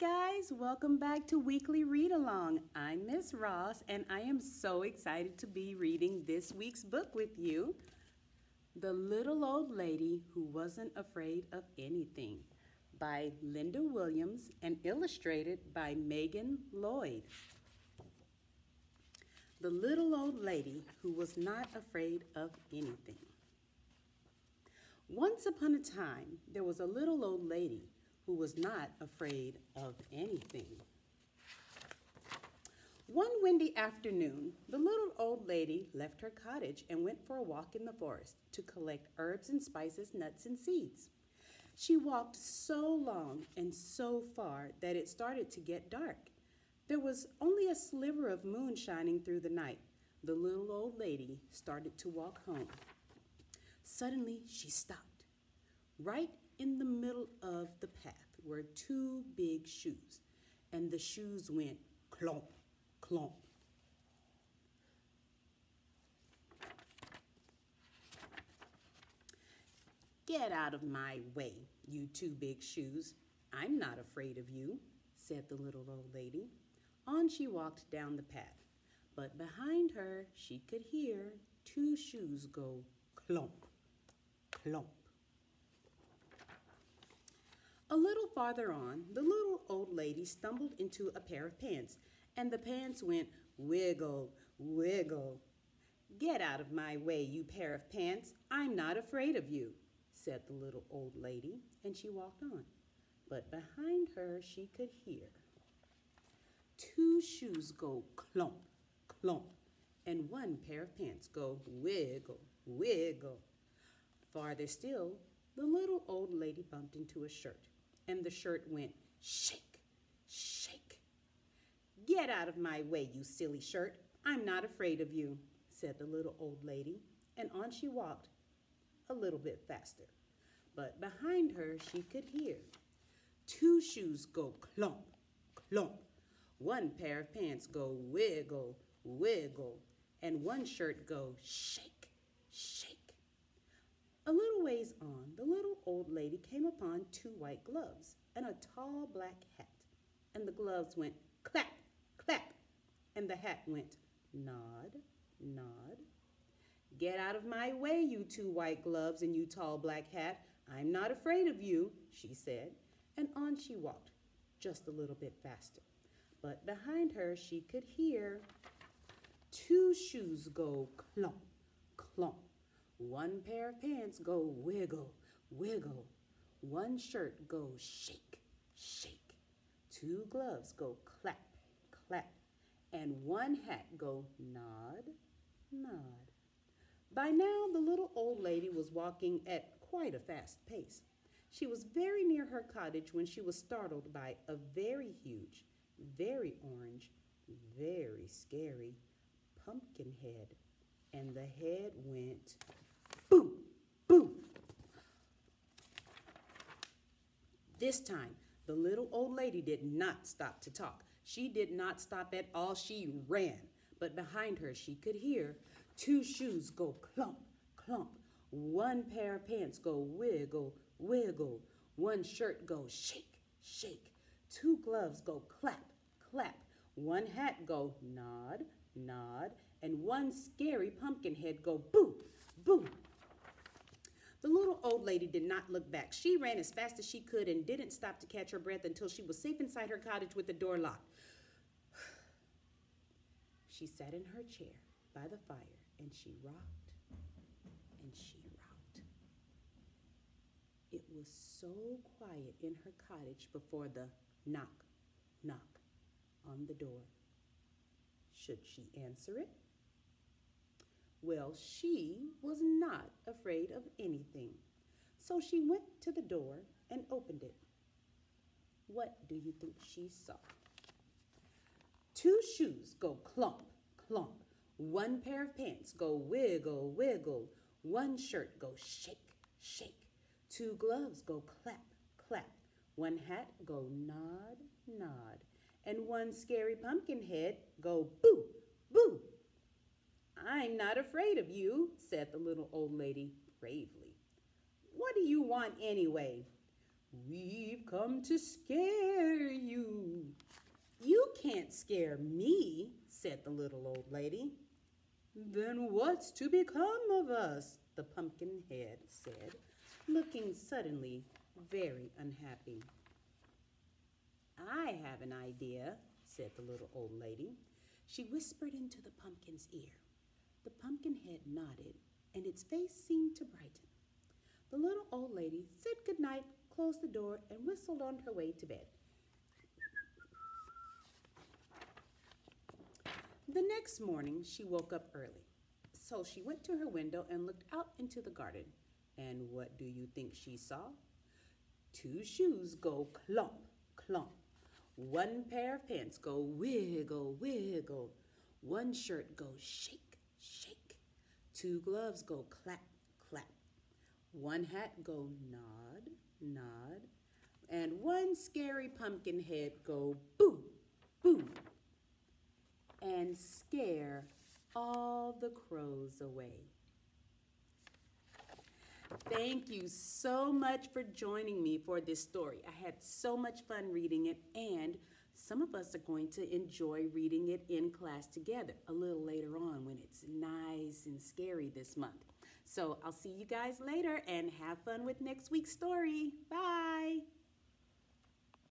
guys, welcome back to Weekly Read Along. I'm Miss Ross, and I am so excited to be reading this week's book with you The Little Old Lady Who Wasn't Afraid of Anything by Linda Williams and illustrated by Megan Lloyd. The Little Old Lady Who Was Not Afraid of Anything. Once upon a time, there was a little old lady who was not afraid of anything. One windy afternoon, the little old lady left her cottage and went for a walk in the forest to collect herbs and spices, nuts and seeds. She walked so long and so far that it started to get dark. There was only a sliver of moon shining through the night. The little old lady started to walk home. Suddenly, she stopped. Right in the middle of the path were two big shoes, and the shoes went clomp, clomp. Get out of my way, you two big shoes. I'm not afraid of you, said the little old lady. On she walked down the path, but behind her she could hear two shoes go clomp, clomp. A little farther on, the little old lady stumbled into a pair of pants, and the pants went wiggle, wiggle. Get out of my way, you pair of pants. I'm not afraid of you, said the little old lady, and she walked on. But behind her she could hear two shoes go clomp, clomp, and one pair of pants go wiggle, wiggle. Farther still, the little old lady bumped into a shirt and the shirt went shake, shake. Get out of my way, you silly shirt. I'm not afraid of you, said the little old lady, and on she walked a little bit faster. But behind her she could hear two shoes go clomp, clomp. One pair of pants go wiggle, wiggle, and one shirt go shake, shake. A little ways on, old lady came upon two white gloves and a tall black hat. And the gloves went clap, clap, and the hat went nod, nod. Get out of my way, you two white gloves and you tall black hat. I'm not afraid of you, she said, and on she walked, just a little bit faster. But behind her she could hear two shoes go clomp, clomp. One pair of pants go wiggle, wiggle. One shirt goes shake, shake. Two gloves go clap, clap. And one hat go nod, nod. By now, the little old lady was walking at quite a fast pace. She was very near her cottage when she was startled by a very huge, very orange, very scary pumpkin head. And the head went boom. This time, the little old lady did not stop to talk. She did not stop at all. She ran. But behind her, she could hear two shoes go clump, clump. One pair of pants go wiggle, wiggle. One shirt go shake, shake. Two gloves go clap, clap. One hat go nod, nod. And one scary pumpkin head go boo, boo. The little old lady did not look back. She ran as fast as she could and didn't stop to catch her breath until she was safe inside her cottage with the door locked. She sat in her chair by the fire and she rocked and she rocked. It was so quiet in her cottage before the knock, knock on the door. Should she answer it? Well, she was not afraid of anything. So she went to the door and opened it. What do you think she saw? Two shoes go clump, clump. One pair of pants go wiggle, wiggle. One shirt go shake, shake. Two gloves go clap, clap. One hat go nod, nod. And one scary pumpkin head go boo, boo. I'm not afraid of you, said the little old lady bravely. What do you want anyway? We've come to scare you. You can't scare me, said the little old lady. Then what's to become of us? the pumpkin head said, looking suddenly very unhappy. I have an idea, said the little old lady. She whispered into the pumpkin's ear. The pumpkin head nodded, and its face seemed to brighten. The little old lady said good night, closed the door, and whistled on her way to bed. The next morning, she woke up early. So she went to her window and looked out into the garden. And what do you think she saw? Two shoes go clump, clump. One pair of pants go wiggle, wiggle. One shirt goes shake, shake. Two gloves go clap, clap. One hat go nod, nod. And one scary pumpkin head go boo, boo. And scare all the crows away. Thank you so much for joining me for this story. I had so much fun reading it, and some of us are going to enjoy reading it in class together a little later on when it's nice and scary this month. So I'll see you guys later and have fun with next week's story. Bye.